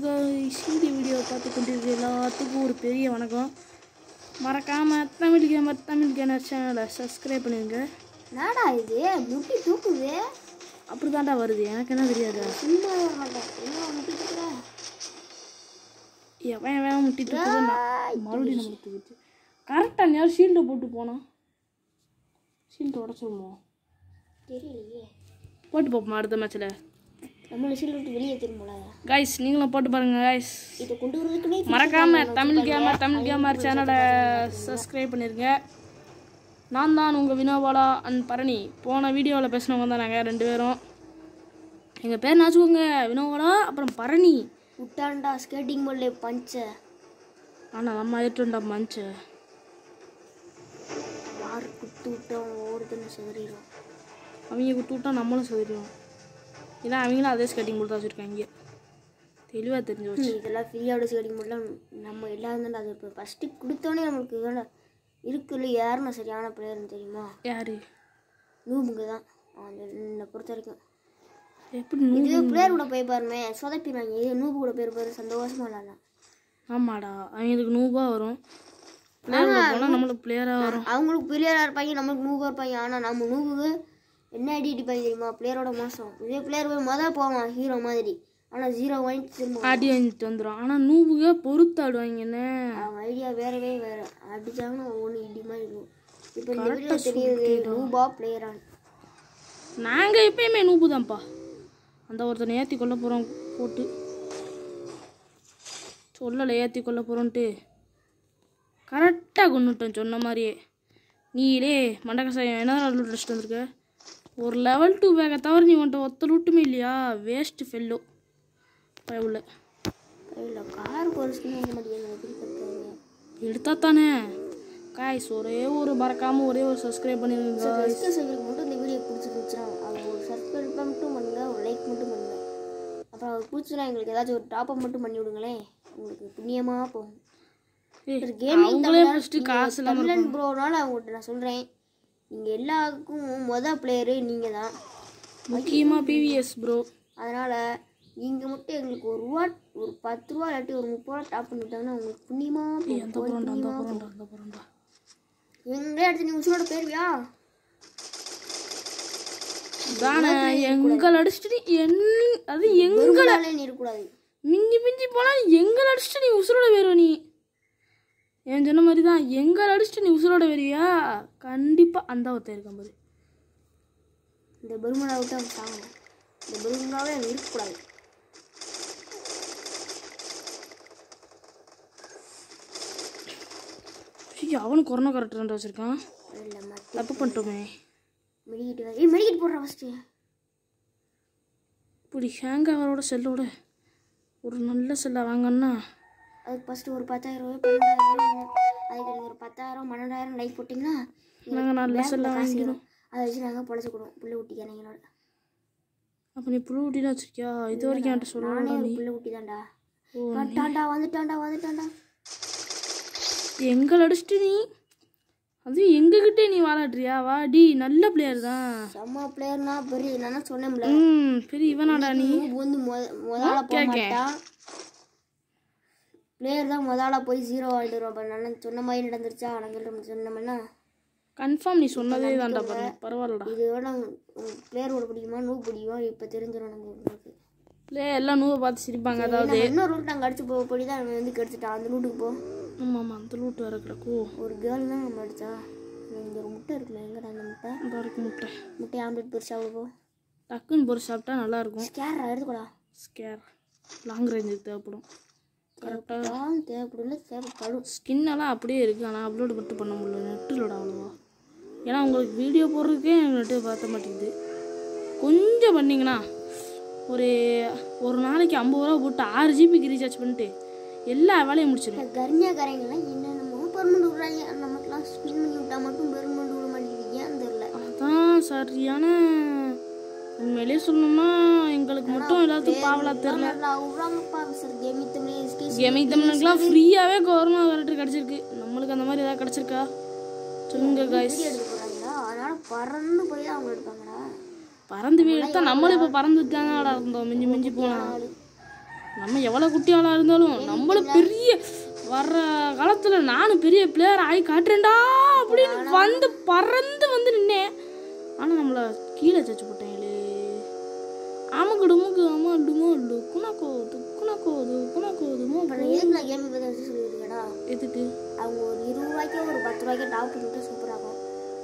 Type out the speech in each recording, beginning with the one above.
இந்த வீடியோ பார்த்து கொண்டிருக்க எல்லாத்துக்கும் ஒரு பெரிய வணக்கம். மறக்காமல் தமிழ் கேமர் தமிழ் கேமர் சேனலை சப்ஸ்கிரைப் பண்ணிடுங்க என்னடா இது? முட்டி தூக்குது. அப்படி தான்டா வருது. எனக்கு என்ன தெரியாது? எவன் எவன் முட்டி தூக்குது மறுபடியும் நம்மளுக்கு தூக்குச்சு கரெக்டாக நேரம் ஷீல்டை போட்டு போனோம் ஷீல்டை உடச்சிருமோ தெரியலையே. போட்டு பார்ப்போம் அடுத்த மேட்ச்சில் நம்மள விட்டு வெளியே திரும்பல கைஸ் நீங்களும் போட்டு பாருங்க கைஸ் இதை கொண்டு வரதுக்குமே மறக்காம தமிழ் கேமர் தமிழ் கேமர் சேனலை சப்ஸ்கிரைப் பண்ணிருங்க. நான் தான் உங்கள் வினோபாலா அண்ட் பரணி. போன வீடியோவில் பேசினவங்க தான் நாங்கள் ரெண்டு பேரும். எங்கள் பேர் நாச்சுக்கோங்க வினோபாலா அப்புறம் பரணி. விட்டான்டா ஸ்கேட்டிங் போர்டில் பஞ்ச ஆனால் நம்ம ஏற்றுண்டா மஞ்சு யார் குத்து விட்டோம் ஓடுதுன்னு சிதறிடும் அவங்க குத்து விட்டா நம்மளும் சொல்லிடுவோம் ஏன்னா அவங்களும் அதே ஸ்கேட்டிங் போட்டு தான் வச்சுருக்காங்க. தெளிவாக தெரிஞ்சு வச்சு. இதெல்லாம் ஃப்ரீயோட ஸ்கேட்டிங் போர்டில் நம்ம எல்லாம் தானே அது இப்போ ஃபஸ்ட்டு கொடுத்தோன்னே நம்மளுக்கு இருக்குல்ல யாருன்னு சரியான பிளேயர்னு தெரியுமா? யாரு? நூபுங்க தான். என்னை பொறுத்த வரைக்கும். எப்படி இது பிளேயர் கூட போய் பாருமே சொதப்பிடுவாங்க. இது நூபு கூட போய் பாரு சந்தோஷமா விளாடலாம் ஆமாடா அவங்களுக்கு நூபா வரும். நம்மளுக்கு பிளேயராக வரும். அவங்களுக்கு பிளேயராக இருப்பாங்க நம்மளுக்கு நூபாக இருப்பாங்க. ஆனால் நம்ம நூபுக்கு என்ன அடி அடிப்பாங்க தெரியுமா? பிளேயரோட மோசம். இதே பிளேயர் போய் மொதல் போவான் ஹீரோ மாதிரி. ஆனால் ஜீரோ வாங்கிட்டு திரும்ப ஆடி வாங்கிட்டு வந்துடும் ஆனால் நூபுக பொறுத்து ஆடுவாங்க என்ன அவங்க ஐடியா வேறவே வேற. அடிச்சாங்கன்னா ஒவ்வொன்று இடி மாதிரி இருக்கும். இப்போ இந்த வீடியோ தெரியுது நூபா பிளேயரான் நாங்கள் எப்பயுமே நூபு தான்ப்பா அந்த ஒருத்தனை ஏற்றி கொல்ல போகிறோம் போட்டு. சொல்லலை ஏற்றி கொல்ல போகிறோன்ட்டு கரெக்டாக கொண்டுட்டேன் சொன்ன மாதிரியே. நீலே மண்டகசாயம் என்ன அடிச்சுட்டு வந்திருக்க? ஒரு லெவல் டூ பேக்கை தவிர நீ உன்ட்ட ஒத்த லூட்டுமே இல்லையா? வேஸ்ட்டு ஃபெல்லோ பயவுள்ள. இல்லை காருக்கு ஒரு ஸ்கின் வாங்க எடுத்தா தானே. காய்ஸ் ஒரே ஒரு மறக்காமல் ஒரே ஒரு சப்ஸ்கிரைப் சொல்லிருக்கு மட்டும் இந்த வீடியோ பிடிச்சிருந்துச்சுன்னா அவங்க ஒரு சப்ஸ்கிரைப் மட்டும் பண்ணுங்க ஒரு லைக் மட்டும் பண்ணுங்க. அப்புறம் அவர் பிடிச்சதுனா எங்களுக்கு ஏதாச்சும் ஒரு டாப்அப் மட்டும் பண்ணி விடுங்களேன். உங்களுக்கு புண்ணியமாக போகும். தமிழன் காசு தமிழன் ப்ரோனால அவங்ககிட்ட நான் சொல்கிறேன் நீங்கள் எல்லாருக்கும் மொதல் பிளேயரு நீங்கள் தான் முக்கியமாக பிவிஎஸ் ப்ரோ அதனால் நீங்கள் மட்டும் எங்களுக்கு ஒரு ரூபா ஒரு பத்து ரூபா இல்லாட்டி ஒரு முப்பது ரூபா டாப் பண்ணி விட்டாங்கன்னா உங்களுக்கு புண்ணியமாக எங்களே அடுத்து நீ உசுரோட போயிருவியா? தானே எங்கள் அடிச்சுட்டு நீ என் அது எங்க பெருமாளாலே நீ இருக்கக்கூடாது மிஞ்சி மிஞ்சி போனால் எங்கள் அடிச்சுட்டு நீ உசுரோட வருவ நீ. ஏன் சொன்ன மாதிரி தான் எங்கள் அடிச்சுட்டு நீ உசுரோட வருவியா கண்டிப்பாக அந்த ஒருத்தன் இருக்கான் பாரு இந்த பெருமனா விட்டு அவன் சாகணும் இந்த பெருமனாவே அவன் இருக்கக்கூடாது. ஐயோ அவனு கொரோனா கரெக்டாக வச்சுருக்கான். தப்பு பண்ணிட்டோமே. மெடிக்கிட்டு ஏய் மெடிக்கிட்டு போடுறா ஃபஸ்ட்டு இப்படி ஹேங் ஆகிறோட செல்லோட. ஒரு நல்ல செல்லை வாங்கன்னா அதுக்கு ஃபஸ்ட்டு ஒரு பத்தாயிரம் ரூபாய் பன்னெண்டாயிரம் அதுக்கு நீங்கள் ஒரு பத்தாயிரம் பன்னெண்டாயிரம் லைக் போட்டிங்கன்னா நாங்கள் நல்ல செல்லை காசு. அதை வச்சு நாங்கள் பொழைச்சிக்கிடுவோம் புள்ள குட்டிக்கான எங்களோட அப்போ நீ புழு ஊட்டிலாம் வச்சிருக்கியா? இது வரைக்கும் என்கிட்ட நானே சொல்லலாம் ஒரு நீ. புள்ள குட்டி தான்டா. வந்துட்டான்டா வந்துட்டான்டா வந்துட்டான்டா எங்களை அடிச்சிட்டு நீ? அது எங்ககிட்டே நீ வாலாடுறியா வாடி நல்ல பிளேயர் தான். செம்ம பிளேயர்னா பெரிய நான் சொன்னேன்ல. ம் பெரிய இவனாடா நீ. வந்து முத முதலாள போக மாட்டான் பிளேயர் தான் முதலாள போய் ஜீரோ வாங்கிட்டு வருவான் நான் சொன்ன மாதிரி நடந்துருச்சா? சொல்கிறேன் சொன்னோம்னா கன்ஃபார்ம் நீ சொன்னதே தான்டா பாரு பரவாயில்லடா. இதோட பிளேயரோட பிடிக்குமா? நூ பிடிக்குமா? இப்போ தெரிஞ்சிடும் உங்களுக்கு இல்லை எல்லாம் நூவை பார்த்து சிரிப்பாங்க. அதாவது இன்னொரு ரூட் நாங்கள் அடிச்சு போக போய் தான் வந்து கெடுத்துட்டான் அந்த ரூட்டுக்கு போ. ஆமாம் ஆமாம் அந்த லூட்டு வேற கிடக்கு ஒரு கேர்ள் தான் நம்ம அடிச்சா. இங்கே ஒரு முட்டை இருக்குல்ல எங்கடா அந்த முட்டை? இந்த இருக்கு முட்டை. முட்டை ஆம்லெட் பெருசா அவ்வளோ டக்குன்னு பொறு சாப்பிட்டா நல்லா இருக்கும். ஸ்கேர் எடுத்துக்கூடா. ஸ்கேர் லாங் ரேஞ்சுக்கு தேவைப்படும். கரெக்டாக தான் தேவைப்படல தேவைப்படும். ஸ்கின்னெல்லாம் அப்படியே இருக்குது ஆனால் அப்லோடு மட்டும் பண்ண முடியல. நெட்டிலோட அவ்வளோவா ஏன்னா உங்களுக்கு வீடியோ போடுறதுக்கே நெட்டு பார்த்த மாட்டேங்குது. கொஞ்சம் பண்ணிங்கன்னா ஒரு ஒரு நாளைக்கு ஐம்பது ரூபா போட்டு ஆறு ஜிபிக்கு ரீசார்ஜ் பண்ணிட்டு எல்லா வேலையும் முடிச்சிடும் இந்த கர்மியாக்காரங்கெல்லாம் என்னென்னமோ பெர்மனண்ட் விட்றாங்க. நமக்குலாம் ஸ்பின் பண்ணி விட்டா மட்டும் பெர்மனண்ட் விட மாட்டேங்குது. ஏன்னு தெரில அதான் சரியான உண்மையிலேயே சொல்லணும்னா எங்களுக்கு மட்டும் எல்லாத்துக்கும் பாவலா எஸ்கேஸ் கேமிங் தமிழுக்குலாம் ஃப்ரீயாகவே கொரோனா கரெக்டர் கிடச்சிருக்கு. நம்மளுக்கு அந்த மாதிரி ஏதாவது கிடச்சிருக்கா? சொல்லுங்க காய்ஸ் பறந்து போய் அவங்க எடுப்பாங்கடா பறந்து போய் எடுத்தா நம்மளும் இப்போ பறந்துட்டு தானடா இருந்தோம் மிஞ்சி மிஞ்சி போனா. ஆளு. நம்ம எவ்வளோ குட்டி ஆளாக இருந்தாலும் நம்மளும் பெரிய வர்ற காலத்தில் நானும் பெரிய பிளேயர் ஆகி காட்டுறேன்டா அப்படின்னு வந்து பறந்து வந்து நின்னேன். ஆனால் நம்மளை கீழே சச்சு போட்டாங்களே ஆமாக்கு டுமுக்கு ஆமா டுமோ டுக்குனாக்கோ துக்குனாக்கோ துக்குனாக்கோ துமோ இப்போ நான் எதுக்கு நான் கேமிங் பற்றி வச்சு சொல்லியிருக்கேன்னா எதுக்கு அவங்க ஒரு இருபது ரூபாய்க்கு ஒரு பத்து ரூபாய்க்கு டாப் பண்ணிட்டு சூப்பராக இருக்கும்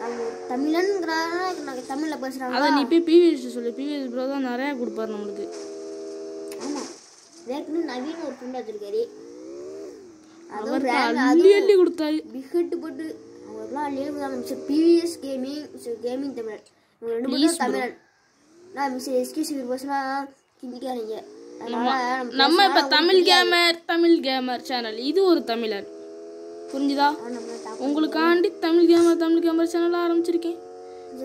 அவங்க ஒரு தமிழன்கிறாங்க நாங்கள் தமிழில் பேசுகிறாங்க அதான் நீ போய் பிவிஎஸ் சொல்லு பிவிஎஸ் ப்ரோ தான் நிறையா கொடுப்பாரு நம்மளுக்கு ஆமாம் ஏற்கனவே நவீன் ஒரு ஃப்ரெண்ட் வச்சிருக்காரு rank அள்ளி அள்ளி கொடுத்தாரு பிகட்டு போட்டு அவங்களுக்குலாம் கொடுத்தாங்க மிஸ்டர் பிவிஎஸ் கேமிங் கேமிங் தமிழன் இவங்க ரெண்டு பேரும் தமிழன் நான் மிஸ்டர் எஸ்கேசி பர்சனா கிண்டிக்காதீங்க அதனால நம்ம இப்ப Tamil gamer Tamil gamer channel இது ஒரு தமிழர். புரிஞ்சுதா? உங்களுக்காண்டி Tamil gamer Tamil gamer channel ஆரம்பிச்சிருக்கேன்.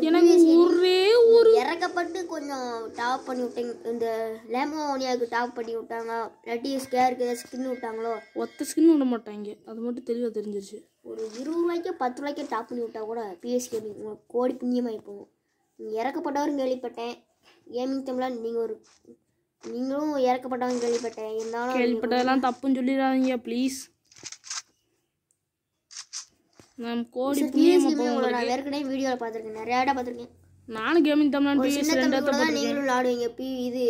எனக்கு ஒரே ஒரு இறக்கப்பட்டு கொஞ்சம் டாப் பண்ணி விட்டீங்க. இந்த லேமோனியாவுக்கு டாப் பண்ணி விட்டாங்க இல்லாட்டி ஸ்கேருக்கு ஏதாவது ஸ்கின் விட்டாங்களோ? ஒத்த ஸ்கின் விட மாட்டாங்க அது மட்டும் தெளிவாக தெரிஞ்சிருச்சு. ஒரு இருபது ரூபாய்க்கு பத்து ரூபாய்க்கு டாப் பண்ணி விட்டா கூட பிஎஸ் கேமிங் உங்களுக்கு கோடி புண்ணியமாக போகும். இறக்கப்பட்டவரும் கேள்விப்பட்டேன். கேமிங் தமிழன் நீங்கள் ஒரு நீங்களும் இறக்கப்பட்டவங்க கேள்விப்பட்டேன். இருந்தாலும் கேள்விப்பட்டதெல்லாம் தப்புன்னு சொல்லிடாதீங்க ப்ளீஸ் நம் கோடி நான் ஏற்கனவே வீடியோவில் பார்த்துருக்கேன். நிறையா இடம் பார்த்துருக்கேன். நானும் கேமிங் தமிழ் ஒரு பிஎஸ் ரெண்டு தான் நீங்களும் விளாடுவீங்க. பி இது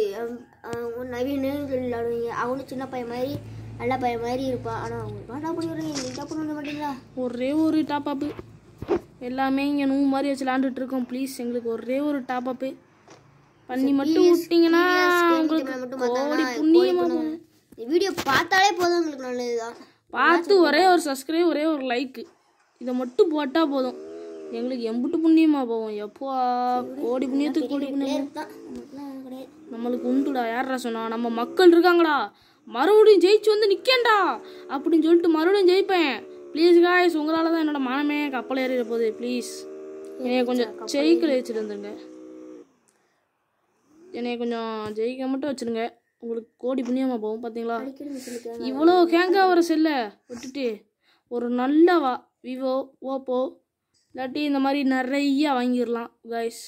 நவீன்னு சொல்லி விளாடுவீங்க. அவனும் சின்ன பையன் மாதிரி நல்ல பையன் மாதிரி இருப்பான் ஆனால் அவங்க டாப் பண்ணி விடுறீங்க நீங்கள் டாப் பண்ண மாட்டீங்களா? ஒரே ஒரு டாப் அப்பு எல்லாமே இங்கே நூ மாதிரி வச்சு விளாண்டுட்டு இருக்கோம். ப்ளீஸ் எங்களுக்கு ஒரே ஒரு டாப் அப்பு பண்ணி மட்டும் விட்டீங்கன்னா உங்களுக்கு கோடி பார்த்தாங்கன்னா புண்ணியமா போகும் இந்த வீடியோ பார்த்தாலே போதும் உங்களுக்கு நல்லது தான் பார்த்து ஒரே ஒரு சப்ஸ்கிரைப் ஒரே ஒரு லைக்கு இதை மட்டும் போட்டால் போதும். எங்களுக்கு எம்புட்டு புண்ணியமா போகும் எப்போ கோடி புண்ணியத்துக்கு கோடி புண்ணியம். நம்மளுக்கு உண்டுடா யாரா சொன்னா? நம்ம மக்கள் இருக்காங்கடா. மறுபடியும் ஜெயிச்சு வந்து நிக்கேன்டா. அப்படின்னு சொல்லிட்டு மறுபடியும் ஜெயிப்பேன். ப்ளீஸ் காய்ஸ் உங்களால தான் என்னோட மனமே கப்பல் ஏறிட போகுது. ப்ளீஸ் என்னைய கொஞ்சம் ஜெயிக்கல வச்சுருந்துருங்க என்னைய கொஞ்சம் ஜெயிக்க மட்டும் வச்சிருங்க. உங்களுக்கு கோடி புண்ணியமா போகும் பார்த்தீங்களா இவ்வளோ ஹேங்காக வர செல்லை விட்டுட்டு. ஒரு நல்ல வா விவோ ஓப்போ இல்லாட்டி இந்த மாதிரி நிறைய வாங்கிடலாம் காய்ஸ்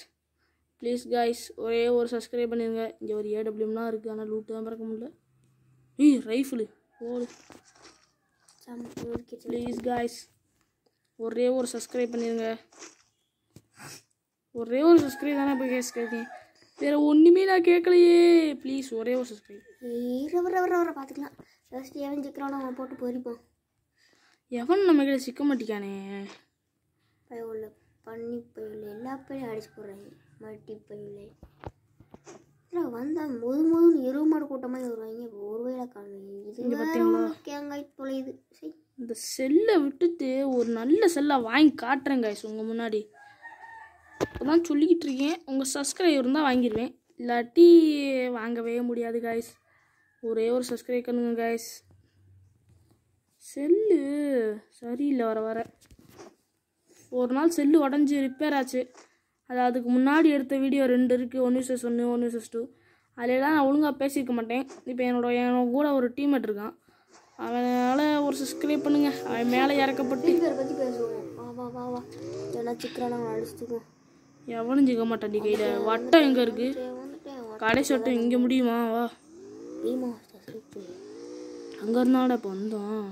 ப்ளீஸ் காய்ஸ் ஒரே ஒரு சப்ஸ்கிரைப் பண்ணிடுங்க இங்கே ஒரு ஏடபிள்யூம்லாம் இருக்குது ஆனால் லூட்டு தான் பிறக்க முடியல. ஏய் ரைஃபிளு ஓடு ப்ளீஸ் காய்ஸ் ஒரே ஒரு சப்ஸ்கிரைப் பண்ணிடுங்க ஒரே ஒரு சப்ஸ்கிரைப் தானே இப்போ கேஸ் கேட்கேன் வேறு ஒன்றுமே நான் கேட்கலையே ப்ளீஸ் ஒரே ஒரு சப்ஸ்கிரைப் வர வர வர பார்த்துக்கலாம் ஃபர்ஸ்ட் எவன் சிக்கிறானோ அவன் போட்டு பொறிப்போம் எவன் நம்ம கிட்ட சிக்க மாட்டிக்கானே? பயவுள்ள பண்ணி பயில எல்லா பையும் அடிச்சு போடுறாங்க. மட்டி பயில இல்லை வந்தால் முது முதுன்னு எருவு மாடு கூட்ட மாதிரி வருவாங்க. இப்போ ஒரு வேளை காணுங்க கேங்காய் தொலையுது சரி இந்த செல்லை விட்டுட்டு ஒரு நல்ல செல்லை வாங்கி காட்டுறேன் காய்ஸ் உங்கள் முன்னாடி. இப்போதான் சொல்லிக்கிட்டு இருக்கேன் உங்கள் சப்ஸ்கிரைபர் இருந்தால் வாங்கிடுவேன் இல்லாட்டி வாங்கவே முடியாது காய்ஸ் ஒரே ஒரு சப்ஸ்கிரைப் பண்ணுங்க காய்ஸ் செல்லு. சரியில்லை வர வர. ஒரு நாள் செல்லு உடஞ்சி ரிப்பேர் ஆச்சு. அது அதுக்கு முன்னாடி எடுத்த வீடியோ ரெண்டு இருக்குது ஒன் யூசஸ் ஒன்று ஒன் யூசஸ் டூ அதிலலாம் நான் ஒழுங்காக பேசியிருக்க மாட்டேன். இப்போ என்னோட என்னோட கூட ஒரு டீம்மேட் இருக்கான். அவனால் ஒரு சப்ஸ்கிரைப் பண்ணுங்கள் அவன் மேலே இறக்கப்பட்டு. பற்றி பேசுவோம். வா வா வா வா. ஏன்னா சிக்கரை நாங்கள் அடிச்சுக்குவோம் எவனும் ஜெயிக்க நீ கையில். வட்டம் எங்கே இருக்குது கடைசி வட்டம் இங்கே முடியுமா? வா. ரீமா சூப்பு அங்கே இருந்தாடா இப்போ வந்தோம்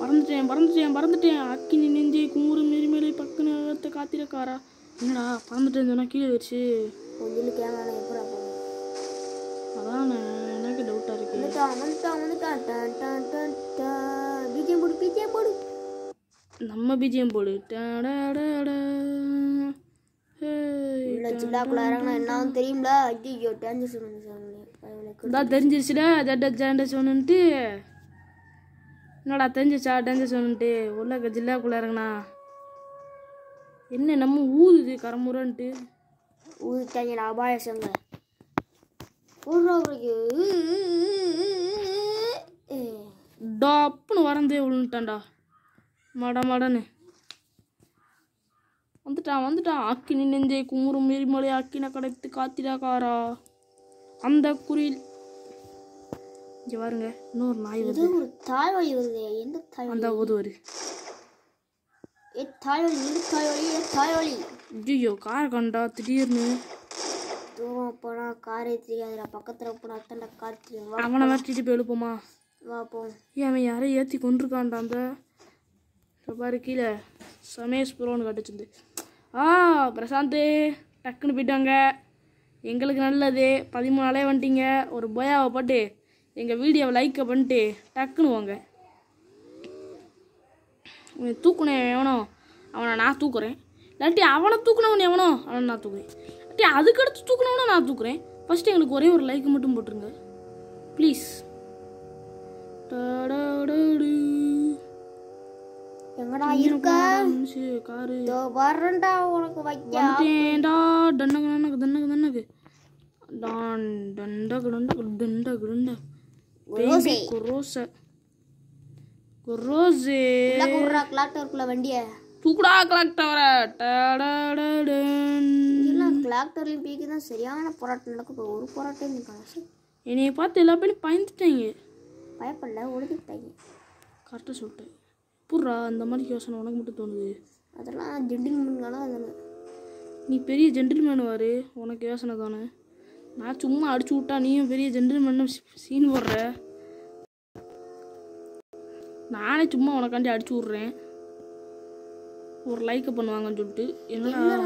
பறந்துட்டேன் பறந்துட்டேன் பறந்துட்டேன். அக்கினி நெஞ்சே குமுறு நெறிமேலை பக்கு நேரத்தை காத்திரக்காரா? என்னடா பறந்துட்டேன் சொன்னா கீழே வச்சு கொஞ்சம் எனக்கு எப்படா போகும் அதான் எனக்கு டவுட்டாக இருக்கு நம்ம பிஜிஎம் போடு. டடடடா. ஹேய். உள்ள ஜில்லாக்குள்ள இறங்கினா என்ன தெரியுங்களா ஐயோ டேஞ்சர் சொன்னாங்க தெரிஞ்சிருச்சுடா ஜட்ட ஜாண்ட சொன்னுட்டு என்னடா தெரிஞ்சிச்சா டேஞ்சர் சொன்னுட்டு உள்ள ஜில்லாக்குள்ள இறங்குனா என்ன நம்ம ஊதுது கரமுரன்ட்டு. ஊதிட்டாங்க அபாய சங்க. போடுறா அவருக்கு டப்புன்னு வரந்தே விழுந்துட்டான்டா மட மடன்னு. வந்துட்டான் வந்துட்டான். அக்கினி நெஞ்சை குமுறும் எரிமலை அக்கின கடைத்து காத்திடாக்காரா அந்த குறில் இங்கே பாருங்க இன்னொரு நாய் வருது. ஒரு தாய்வழி வருது. எந்த தாய்வழி அந்த ஓதுவாரு ஏ தாய்வழி எந்த தாய்வழி ஏ தாய்வழி ஐயோ காரை கண்டா திடீர்னு. தூரம் போனால் காரே தெரியாதுடா. பக்கத்தில் போனால் அத்தனை கார் தெரியும். அவனை மிரட்டிட்டு போய் எழுப்புமா? வா போ. ஏன் அவன் யாரையும் ஏற்றி கொண்டிருக்கான்டா அந்த இப்போ பாரு கீழே. சமேஷ் ப்ரோன்னு கட்டுச்சுந்து ஆ பிரசாந்த் டக்குன்னு போயிட்டாங்க. எங்களுக்கு நல்லது. பதிமூணாலே வந்துட்டீங்க. ஒரு பயாவை போட்டு எங்கள் வீடியோவை லைக்கை பண்ணிட்டு டக்குன்னு வாங்க இவன் தூக்குனேன் எவனோ? அவனை நான் தூக்குறேன். இல்லாட்டி அவனை தூக்குனவன் எவனோ? அவனை நான் தூக்குறேன். இல்லாட்டி அதுக்கடுத்து தூக்குனவனை நான் தூக்குறேன். ஃபஸ்ட்டு எங்களுக்கு ஒரே ஒரு லைக் மட்டும் போட்டுருங்க. ப்ளீஸ் எங்கடா இருக்க காரு. இதோ வர்றேன்டா உனக்கு வைக்க. வந்துட்டேன்டா. டன்னகு டன்னகு தன்னகு தன்னகு டான் டண்டகு டண்டகு டண்டகு டண்ட ரோசே குரோச குரோசே உள்ள குடுறா கிளாக்டருக்குள்ள வண்டிய. தூக்குடா கலெக்ட் வர டடடடன். இதெல்லாம் கிளாக்டர்லையும் பீக்கு தான். சரியான போராட்டம் நடக்கும். இப்போ ஒரு போராட்டம் இருக்காங்க என்னைய பார்த்து எல்லா பேரும் பயந்துட்டாங்க பயப்படல ஒழுதுட்டாங்க கரெக்டாக சொல்லிட்டேன். புர்ரா அந்த மாதிரி யோசனை உனக்கு மட்டும் தோணுது. அதெல்லாம் அதெல்லாம் நீ பெரிய ஜென்டில்மேன் வாரு. உனக்கு யோசனை தானே. நான் சும்மா அடிச்சு விட்டா நீயும் பெரிய ஜென்டில்மேன் சீன் போடுற. நானே சும்மா உனக்காண்டி அடிச்சு விட்றேன். ஒரு லைக்கை பண்ணுவாங்கன்னு சொல்லிட்டு. என்னடா?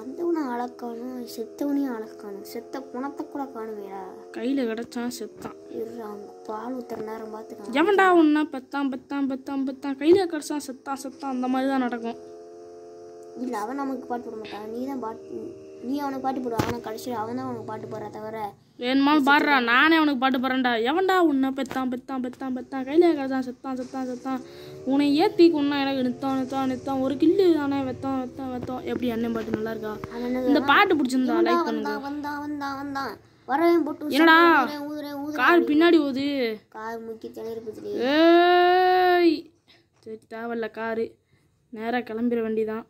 வந்தவனும் அழக்கானும் செத்தவனையும் அழக்கானும் செத்த குணத்தை கூட காணுமேடா. கையில் கிடச்சான் செத்தான். இருடா அவங்க பால் ஊத்துற நேரம் பார்த்துக்கலாம் எவன்டா ஒன்றா பெத்தான் பெத்தான் பெத்தான் பெத்தான். கையில் கிடச்சான் செத்தான் செத்தான் அந்த மாதிரி தான் நடக்கும். இல்லை அவன் நமக்கு பாட்டு போட மாட்டான். நீ தான் பாட்டு நீ அவனுக்கு பாட்டு போடுவ அவனை கடைசியில் அவன் தான் அவனுக்கு பாட்டு போடுற தவிர வேணுமாலும் பாடுறா. நானே அவனுக்கு பாட்டு பாடுறேன்டா. எவன்டா உன்னை பெத்தான் பெத்தான் பெத்தான் பெத்தான். கையில் கிடச்சான் செத்தான் செத்தான் செத்தான். உன்னை ஏற்றி கொண்டா எனக்கு நித்தான் நித்தான் நித்தான். ஒரு கில்லு தானே வெத்தம் வெத்தம் வெத்தம் எப்படி அண்ணன் பாட்டு நல்லா இருக்கா? இந்த பாட்டு பிடிச்சிருந்தா லைக் பண்ணுங்க. வந்தான் வந்தான் வந்தான் போட்டு என்னடா? கார் பின்னாடி போகுது கார் முக்கி ஏய். சரி தேவையில்ல காரு. நேராக கிளம்பிட வேண்டிதான்.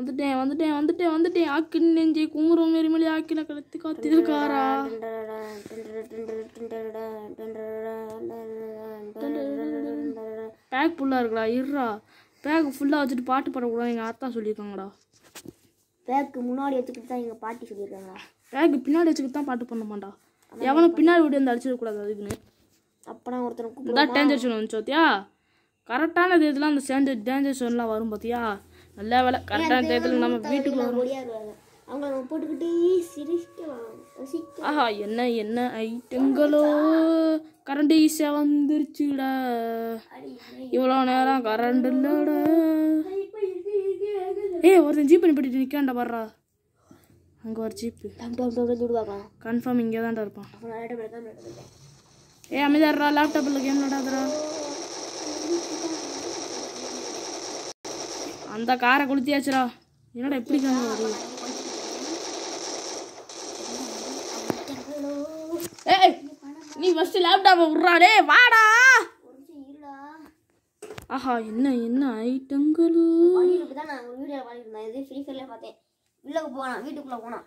வந்துட்டேன் வந்துட்டேன் வந்துட்டேன் வந்துட்டேன். ஆக்கின் நெஞ்சை குங்குறம் மாரி மேலே ஆக்கின கழுத்து காத்திரு காரா பேக் ஃபுல்லாக இருக்குடா இருடா. பேக் ஃபுல்லாக வச்சுட்டு பாட்டு பாடக்கூடாது எங்கள் ஆத்தா சொல்லியிருக்காங்கடா. பேக்கு முன்னாடி வச்சுக்கிட்டு தான் எங்கள் பாட்டி சொல்லியிருக்காங்க. பேக் பின்னாடி வச்சுக்கிட்டு தான் பாட்டு பண்ண மாட்டா. எவனை பின்னாடி விட்டு வந்து அடிச்சிடக்கூடாது அதுக்குன்னு அப்பனா ஒருத்தனை கூப்பிடு இதான் டேஞ்சர் சோன் வந்துச்சு பார்த்தியா கரெக்டான தேதியில் அந்த சேர்ந்து டேஞ்சர் சோன்லாம் வரும் பார்த்தியா நல்ல வேலை. கரெக்டான தேதியில் நம்ம வீட்டுக்கு வரும் நம்ம போட்டுக்கிட்டே ரசிக்க ஆஹா என்ன என்ன ஐட்டங்களோ கரண்ட் ஈஸியாக வந்துருச்சுடா. இவ்வளோ நேரம் கரண்ட் இல்லடா. ஏய் ஒருத்தன் ஜீப் பண்ணிட்டு நிற்காண்டா பாடுறா அங்கே ஒரு ஜீப்பு கன்ஃபார்ம் இங்கே தான்டா இருப்பான். ஏய் அமைதியாடுறா லேப்டாப்பில் கேம் விளையாடுறா அந்த காரை கொளுத்தியாச்சுடா. என்னடா எப்படி காங்க வருது ஏய் நீ ஃபர்ஸ்ட் லேப்டாப்பை விட்றாடே வாடா. ஆஹா என்ன என்ன ஐட்டங்களோ? தான் நான் வீடியோ இது ஃப்ரீ ஃபயர்ல பார்த்தேன் உள்ளக்கு போனான் வீட்டுக்குள்ள போனான்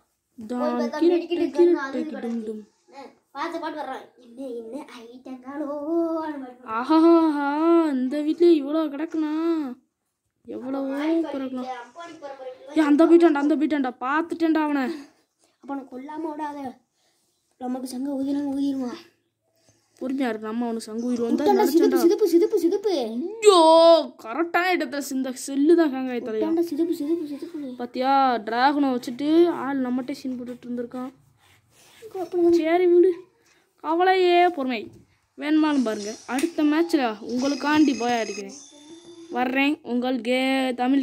தான் பாட்டு வர்றான் என்ன என்ன ஐட்டங்களோ ஆஹா இந்த வீட்லயே இவ்வளோ கிடக்குனா? எவ்வளவோ கிடக்கலாம் அப்பாடி பரம்பரை ஏ அந்த போயிட்டான்டா அந்த போயிட்டான்டா பார்த்துட்டேன்டா அவனை. அப்ப நான் கொல்லாம விடாத. நமக்கு சங்க ஊதினா ஊதிடுவான் பொறுமையா இருக்கு நம்ம அவனுக்கு சங்கு உயிர் வந்தா சிதப்பு சிதப்பு சிதப்பு ஐயோ கரெக்டான இடத்துல இந்த செல்லு தான் ஹேங் ஆகி தலையா. சிதப்பு சிதப்பு சிதப்பு. பாத்தியா டிராகனை வச்சுட்டு ஆள் நம்மகிட்ட சீன் போட்டுட்டு இருந்திருக்கான். சரி விடு. கவலையே பொறுமை. வேணுமாலும் பாருங்க. அடுத்த மேட்ச்சில் உங்களுக்காண்டி போய் அடிக்கிறேன். வர்றேன். உங்கள் கே தமிழ்